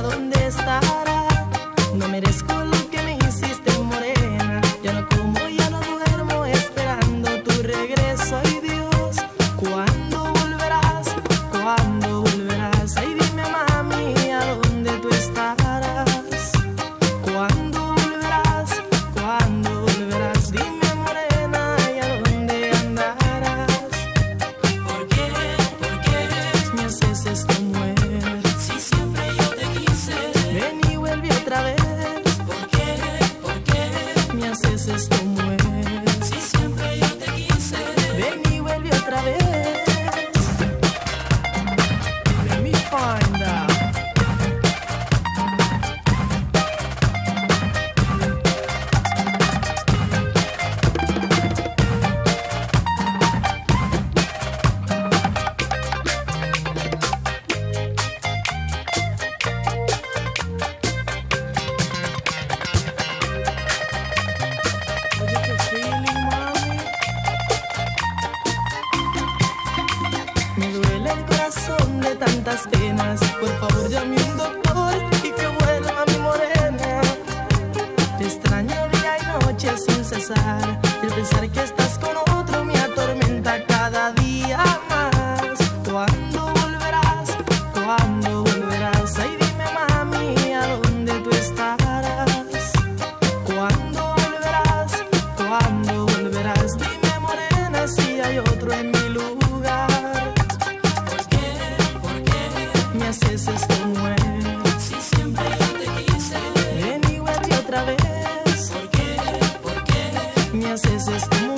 dónde Por favor, llame un doctor y que vuelva mi morena. Te extraño día y noche sin cesar. veces te mueres. Si siempre yo te quise. Ven y otra vez. ¿Por qué? ¿Por qué? Me haces este